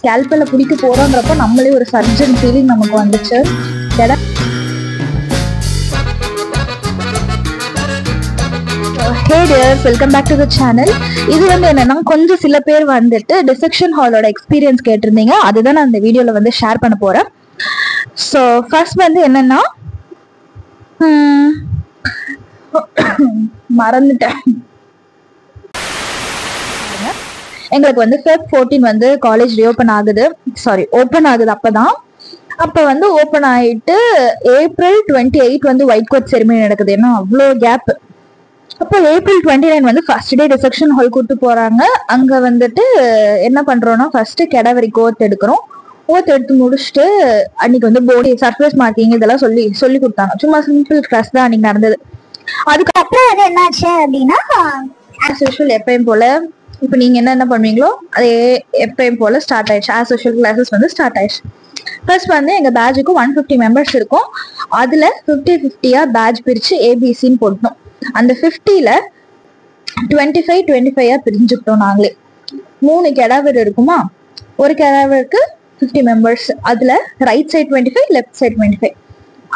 ஸ்கேல்பில் பிடிக்க போகிறோன்றப்போ நம்மளே ஒரு சர்ஜன் ஃபீலிங் நமக்கு வந்துச்சு. இடம் hey dears welcome back to the channel இது வந்து என்னன்னா கொஞ்சம் சில பேர் வந்துட்டு டிசெக்ஷன் ஹாலோட எக்ஸ்பீரியன்ஸ் கேட்டிருந்தீங்க. அதுதான் நான் இந்த வீடியோல வந்து ஷேர் பண்ண போறேன். ஸோ ஃபர்ஸ்ட் வந்து என்னன்னா மறந்துட்டேன். எங்களுக்கு வந்து ஃபெப் ஃபோர்டீன் வந்து காலேஜ் ரீஓப்பன் ஆகுது. சாரி ஓப்பன் ஆகுது அப்பதான். அப்போ வந்து ஓப்பன் ஆயிட்டு ஏப்ரல் டுவெண்ட்டி எயிட் வந்து ஒயிட் கோட் செரிமனி நடக்குது. ஏன்னா அவ்வளோ கேப் அப்போ ஏப்ரல் டுவெண்ட்டி நைன் வந்து ஃபர்ஸ்ட் டே ரிசப்ஷன் ஹால் கூட்டு போறாங்க. அங்க வந்துட்டு என்ன பண்றோம்னா ஃபர்ஸ்ட் கெடவரி கோர்த் எடுக்கிறோம். ஓத் எடுத்து முடிச்சுட்டு அன்னைக்கு வந்து போடி சர்ஃபேஸ் மார்க்கிங் இதெல்லாம் சொல்லி சொல்லி கொடுத்தாங்க. சும்மா சிம்பிள் கிளாஸ் தான் அன்னைக்கு நடந்தது. அதுக்கப்புறம் வந்து என்னாச்சு அப்படின்னா ஆஸ் யூஷுவல் எப்பயும் போல இப்போ நீங்க என்ன பண்ணுவீங்களோ அதே எப்பயும் போல ஸ்டார்ட் ஆயிடுச்சு. ஆஸ் சோஷியல் கிளாஸஸ் வந்து ஸ்டார்ட் ஆயிடுச்சு. ஃபர்ஸ்ட் வந்து எங்க பேட்சுக்கு ஒன் ஃபிஃப்டி மெம்பர்ஸ் இருக்கும். அதுல ஃபிஃப்டி ஃபிஃப்டியா பேட்ச் பிரிச்சு ஏபிசின்னு போட்டோம் அந்த ஃபிஃப்டியில டுவெண்ட்டி ஃபைவ் டுவெண்ட்டி ஃபைவா பிரிஞ்சுக்கிட்டோம் நாங்களே. மூணு கெடாவர் இருக்குமா? ஒரு கெடாவருக்கு ஃபிஃப்டி மெம்பர்ஸ் அதுல right side twenty five left side twenty five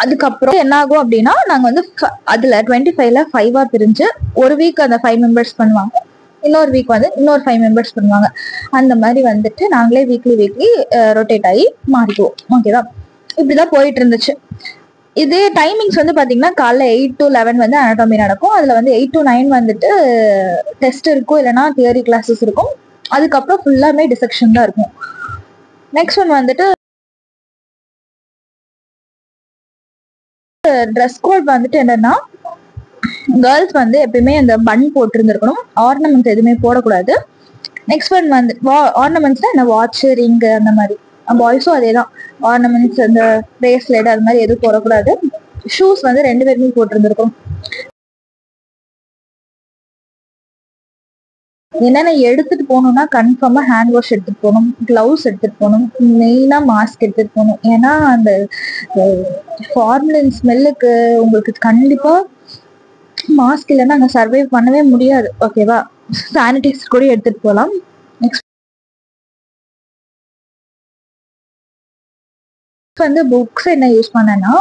அதுக்கப்புறம் என்ன ஆகும் அப்படின்னா நாங்க வந்து அதில் அதுல டுவெண்ட்டி ஃபைவ்ல ஃபைவா பிரிஞ்சு ஒரு வீக் அந்த ஃபைவ் மெம்பர்ஸ் பண்ணுவாங்க. இன்னொரு வீக் வந்து இன்னொரு ஃபைவ் மெம்பர்ஸ் பண்ணுவாங்க அந்த மாதிரி வந்துட்டு நாங்களே வீக்லி வீக்லி ரொட்டேட் ஆகி மாறிக்குவோம். ஓகேவா இப்படிதான் போயிட்டு இருந்துச்சு. இதே டைமிங்ஸ் வந்து பாத்தீங்கன்னா காலைல எயிட் டு லெவன் வந்து anatomy நடக்கும். அதுல வந்து எயிட் டு நைன் வந்துட்டு டெஸ்ட் இருக்கும். இல்லைன்னா தியரி கிளாஸஸ் இருக்கும். அதுக்கப்புறம் ஃபுல்லாமே டிசெக்ஷன் தான் இருக்கும். நெக்ஸ்ட் ஒன் வந்துட்டு ட்ரெஸ் கோட் வந்துட்டு என்னன்னா கேர்ள்ஸ் வந்து எப்பயுமே அந்த பன் போட்டிருந்துருக்கணும். ஆர்னமெண்ட்ஸ் எதுவுமே போடக்கூடாது. நெக்ஸ்ட் ஒன் வந்து ஆர்னமெண்ட்ஸ்னா என்ன? வாட்ச் ரிங்கு அந்த மாதிரி. பாய்ஸும் அதே தான் ஆர்னமெண்ட்ஸ் அந்த பிரேஸ்லெட் அது மாதிரி எதுவும் போடக்கூடாது. ஷூஸ் வந்து ரெண்டு பேருமே போட்டிருந்துருக்கோம் என்னென்ன எடுத்துட்டு போகணும்னா கன்ஃபார்மா ஹேண்ட் வாஷ் எடுத்துட்டு போகணும். கிளவுஸ் எடுத்துட்டு போகணும். மெயினா மாஸ்க் எடுத்துட்டு போகணும். ஏன்னா அந்த ஃபார்மலின் ஸ்மெல்லுக்கு உங்களுக்கு கண்டிப்பா மாஸ்க் இல்லைன்னா அங்கே சர்வைவ் பண்ணவே முடியாது. ஓகேவா சானிடைசர் கூட எடுத்துட்டு போகலாம் நெக்ஸ்ட் வந்து புக்ஸ் என்ன யூஸ் பண்ணேன்னா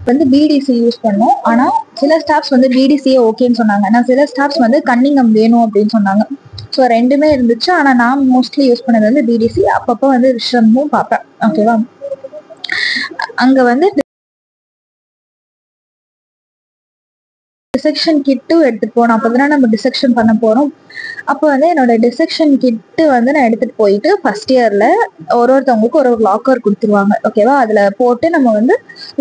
வந்து பிடிசி யூஸ் பண்ணோம். ஆனால் சில ஸ்டாஃப்ஸ் வந்து பிடிசியே ஓகேன்னு சொன்னாங்க. ஆனால் சில ஸ்டாஃப்ஸ் வந்து கன்னிங்கம் வேணும் அப்படின்னு சொன்னாங்க. ஸோ ரெண்டுமே இருந்துச்சு. ஆனால் நான் மோஸ்ட்லி யூஸ் பண்ணது வந்து பிடிசி அப்பப்போ வந்து ரிஷமும் பார்ப்பேன். ஓகேவா அங்க வந்து டிசெக்ஷன் கிட்டும் எடுத்துட்டு போனோம் அப்பதான் நம்ம டிசெக்ஷன் பண்ண போறோம். அப்போ வந்து என்னோட டிசெக்ஷன் கிட்டு வந்து நான் எடுத்துட்டு போயிட்டு ஃபர்ஸ்ட் இயர்ல ஒரு ஒருத்தவங்களுக்கு ஒரு ஒரு லாக்கர் கொடுத்துருவாங்க. ஓகேவா அதுல போட்டு நம்ம வந்து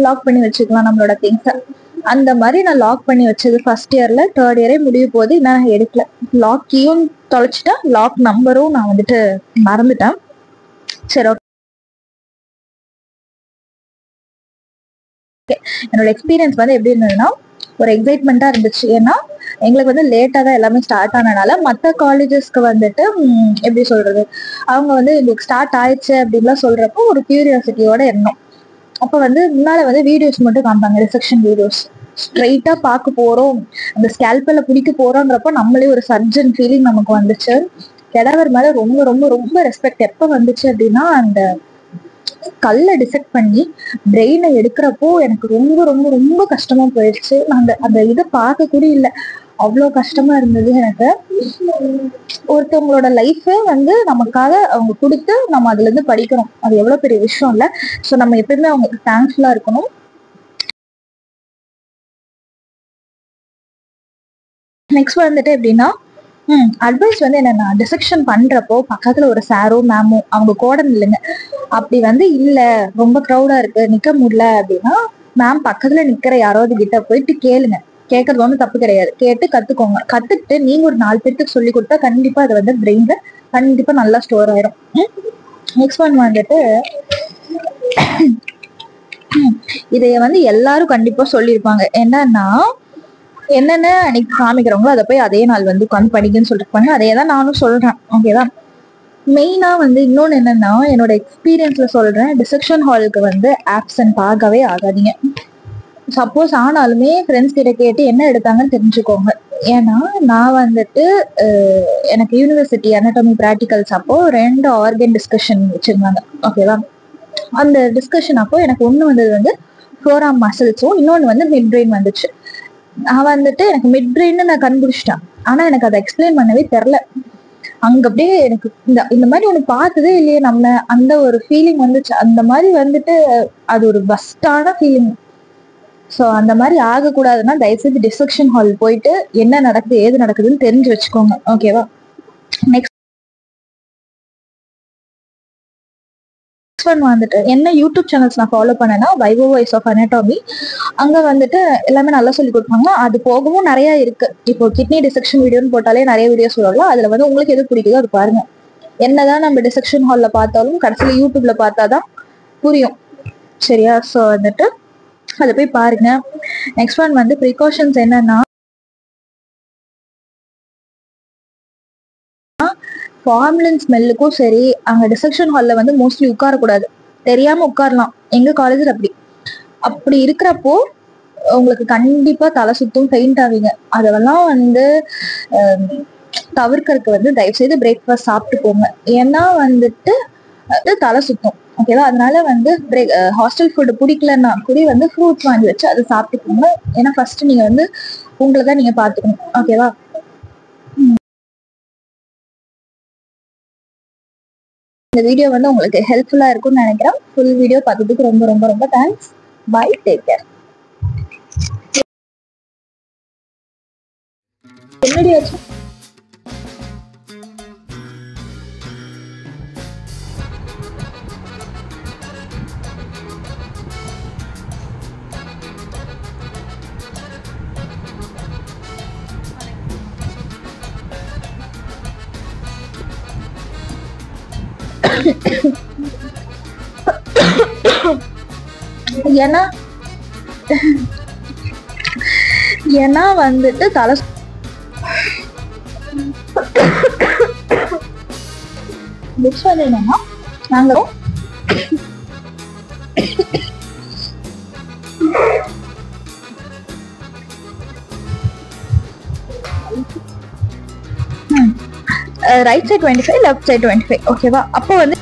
லாக் பண்ணி வச்சுக்கலாம் நம்மளோட திங்ஸை அந்த மாதிரி நான் லாக் பண்ணி வச்சது ஃபர்ஸ்ட் இயர்ல தேர்ட் இயரே முடிய போது இன்னும் நான் எடுக்கல. லாக் கீயும் தொலைச்சிட்டேன் லாக் நம்பரும் நான் வந்துட்டு மறந்துட்டேன். சரி ஓகே என்னோட எக்ஸ்பீரியன்ஸ் வந்து எப்படி இருந்ததுன்னா ஒரு எக்ஸைட்மெண்ட்டா இருந்துச்சு. ஏன்னா எங்களுக்கு வந்து லேட்டா தான் எல்லாமே ஸ்டார்ட் ஆனனால மற்ற காலேஜஸ்க்கு வந்துட்டு எப்படி சொல்றது? அவங்க வந்து எங்களுக்கு ஸ்டார்ட் ஆயிடுச்சு அப்படின்லாம் சொல்றப்போ ஒரு கியூரியாசிட்டியோட இருந்தோம் அப்ப வந்து முன்னால வந்து வீடியோஸ் மட்டும் காமிப்பாங்க ரிசெக்ஷன் வீடியோஸ் ஸ்ட்ரைட்டா பார்க்க போறோம். அந்த ஸ்கேல்பில் பிடிக்க போறோன்றப்போ நம்மளே ஒரு சர்ஜன் ஃபீலிங் நமக்கு வந்துச்சு. கிடவர் மேல ரொம்ப ரொம்ப ரொம்ப ரெஸ்பெக்ட் எப்ப வந்துச்சு அப்படின்னா அந்த கல்லை டிசெக்ட் பண்ணி பிரெயினை எடுக்கிறப்போ எனக்கு ரொம்ப ரொம்ப ரொம்ப கஷ்டமா போயிடுச்சு. அந்த அந்த இதை பார்க்க கூட இல்லை. அவ்வளோ கஷ்டமா இருந்தது எனக்கு. ஒருத்தவங்களோட லைஃபே வந்து நமக்காக அவங்க கொடுத்து நம்ம அதுல இருந்து படிக்கிறோம் அது எவ்வளவு பெரிய விஷயம் இல்லை. ஸோ நம்ம எப்பயுமே அவங்களுக்கு தேங்க்ஃபுல்லா இருக்கணும். நெக்ஸ்ட் வந்துட்டு எப்படின்னா அட்வைஸ் வந்து என்னன்னா டிசெக்ஷன் பண்றப்போ பக்கத்துல ஒரு சாரோ மேமோ அவங்க கோடன் இல்லைங்க அப்படி வந்து இல்ல ரொம்ப க்ரௌடா இருக்கு நிக்க முடியல அப்படின்னா மேம் பக்கத்துல நிக்கிற யாராவது கிட்ட போயிட்டு கேளுங்க. கேட்கறது ஒன்றும் தப்பு கிடையாது. கேட்டு கத்துக்கோங்க. கத்துக்கிட்டு நீங்க ஒரு நாலு பேர்த்துக்கு சொல்லி கொடுத்தா கண்டிப்பா அது வந்து பிரெயின்ல கண்டிப்பா நல்லா ஸ்டோர் ஆயிரும். நெக்ஸ்ட் ஒன் வந்துட்டு இதைய வந்து எல்லாரும் கண்டிப்பா சொல்லியிருப்பாங்க. என்னன்னா என்னென்ன அன்னைக்கு காமிக்கிறவங்களோ அதை போய் அதே நாள் வந்து உட்காந்து படிக்கன்னு சொல்லிருப்பாங்க. அதே தான் நானும் சொல்றேன். ஓகேதான் மெயினாக வந்து இன்னொன்று என்னன்னா என்னோட எக்ஸ்பீரியன்ஸில் சொல்கிறேன் டிசெக்ஷன் ஹாலுக்கு வந்து ஆப்சன்ட் ஆகவே ஆகாதீங்க. சப்போஸ் ஆனாலுமே ஃப்ரெண்ட்ஸ் கிட்ட கேட்டு என்ன எடுத்தாங்கன்னு தெரிஞ்சுக்கோங்க. ஏன்னா நான் வந்துட்டு எனக்கு யூனிவர்சிட்டி anatomy ப்ராக்டிகல்ஸ் அப்போ ரெண்டு ஆர்கன் டிஸ்கஷன் வச்சிருந்தாங்க. ஓகேவா அந்த டிஸ்கஷன் அப்போ எனக்கு ஒன்று வந்தது வந்து ஃபோராம் மசில்ஸும் இன்னொன்று வந்து மிட் பிரெயின் வந்துச்சு. நான் வந்துட்டு எனக்கு மிட் பிரெயின்னு நான் கண்டுபிடிச்சிட்டேன். ஆனால் எனக்கு அதை எக்ஸ்பிளைன் பண்ணவே தெரில. அங்க அப்படியே எனக்கு இந்த இந்த மாதிரி ஒன்று பார்த்ததே இல்லையே நம்ம அந்த ஒரு ஃபீலிங் வந்துச்சு. அந்த மாதிரி வந்துட்டு அது ஒரு பஸ்டான ஃபீலிங் ஸோ அந்த மாதிரி ஆகக்கூடாதுன்னா தயவுசெய்து டிஸ்கஷன் ஹால் போயிட்டு என்ன நடக்குது ஏது நடக்குதுன்னு தெரிஞ்சு வச்சுக்கோங்க. ஓகேவா நெக்ஸ்ட் நெக்ஸ்ட் ஒன் வந்துட்டு என்ன யூடியூப் சேனல்ஸ் நான் ஃபாலோ பண்ணேன்னா வைவோ வாய்ஸ் ஆஃப் அனட்டாமி அங்க வந்துட்டு எல்லாமே நல்லா சொல்லி கொடுப்பாங்க. அது போகவும் நிறைய இருக்கு. இப்போ கிட்னி டிசெக்ஷன் வீடியோன்னு போட்டாலே நிறைய வீடியோஸ் சொல்லலாம். அதுல வந்து உங்களுக்கு எது பிடிக்குதோ அது பாருங்க. என்னதான் நம்ம டிசெக்ஷன் ஹாலில் பார்த்தாலும் கடைசியில் யூடியூப்ல பார்த்தாதான் புரியும். சரியா? ஸோ வந்துட்டு அதை போய் பாருங்க. நெக்ஸ்ட் ஒன் வந்து ப்ரிகாஷன்ஸ் என்னன்னா ஃபார்ம்லின் ஸ்மெல்லுக்கும் சரி அங்கே டிசெக்ஷன் ஹால்ல வந்து மோஸ்ட்லி உட்காரக்கூடாது. தெரியாமல் உட்காரலாம். எங்கள் காலேஜில் அப்படி. அப்படி இருக்கிறப்போ உங்களுக்கு கண்டிப்பாக தலை சுத்தும் பெயிண்ட் ஆவீங்க. அதெல்லாம் வந்து தவிர்க்கறதுக்கு வந்து தயவு செய்து பிரேக்ஃபாஸ்ட் சாப்பிட்டு போங்க. ஏன்னா வந்துட்டு அது தலை சுத்தும். ஓகேவா அதனால வந்து பிரேக் ஹாஸ்டல் ஃபுட்டு பிடிக்கலன்னா கூட வந்து ஃப்ரூட்ஸ் வாங்கி வச்சு அதை சாப்பிட்டுக்கோங்க. ஏன்னா ஃபர்ஸ்ட் நீங்க வந்து உங்களை தான் நீங்க பாத்துக்கணும் ஓகேவா இந்த வீடியோ வந்து உங்களுக்கு ஹெல்ப்ஃபுல்லா இருக்கும்னு நினைக்கிறேன். ஃபுல் வீடியோ பார்த்ததுக்கு ரொம்ப ரொம்ப ரொம்ப தேங்க்ஸ் பை டேக் கேர் என்னடி ஏன்னா ஏன்னா வந்துட்டு தலை சு- வந்து என்னன்னா நாங்களும் right side twenty five left side twenty five ஓகேவா அப்போ வந்து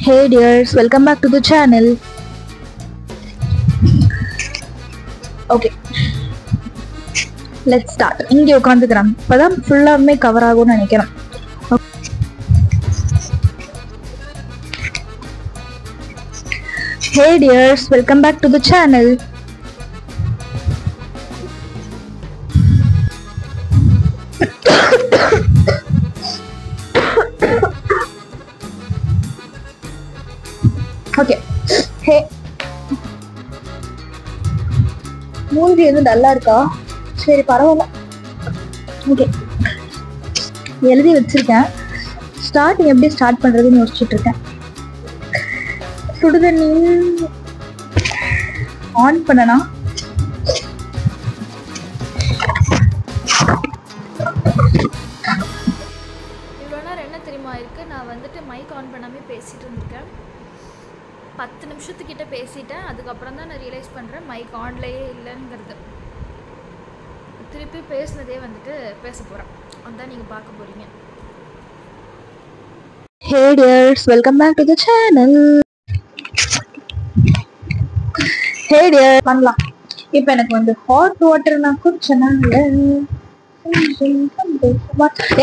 hey dears welcome back to the channel okay let start இங்கே உட்காந்துக்கிறாங்க இப்போ தான் ஃபுல்லாகவுமே கவர் ஆகும்னு நினைக்கிறேன் hey dears welcome back to the channel மூஞ்சி வந்து டல்லா இருக்கா சரி பரவாயில்ல. ஓகே எழுதி வச்சிருக்கேன். ஸ்டார்டிங் எப்படி ஸ்டார்ட் பண்ணுறதுன்னு யோசிச்சுட்டு இருக்கேன். சுடுதண்ணி ஆன் பண்ணனா? இவ்வளோ நேரம் என்ன தெரியுமா இருக்கு? நான் வந்துட்டு மைக் ஆன் பண்ணாமல் பேசிகிட்டு இருந்திருக்கேன். பத்து நிமிஷத்துக்கிட்ட பேசிட்டேன். அதுக்கப்புறம் தான் நான் ரியலைஸ் பண்ணுறேன் மைக் ஆன்லேயே இல்லைங்கிறது. திருப்பி பேசுனதே வந்துட்டு பேச போகிறேன் அதுதான் நீங்கள் பார்க்க போகிறீங்க hey dears welcome back to the channel hey dear பண்ணலாம். இப்போ எனக்கு வந்து ஹாட் வாட்டர்னா குடிச்சனா? குடிச்சனால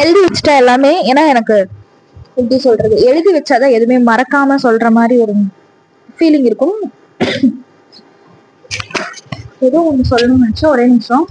எழுதி வச்சுட்டா எல்லாமே. ஏன்னா எனக்கு எப்படி சொல்றது? எழுதி வச்சாதான் எதுவுமே மறக்காம சொல்ற மாதிரி ஒரு ஃபீலிங் இருக்கும். ஏதோ ஒன்று சொல்லணும்னு நினைச்சா ஒரே நிமிஷம்.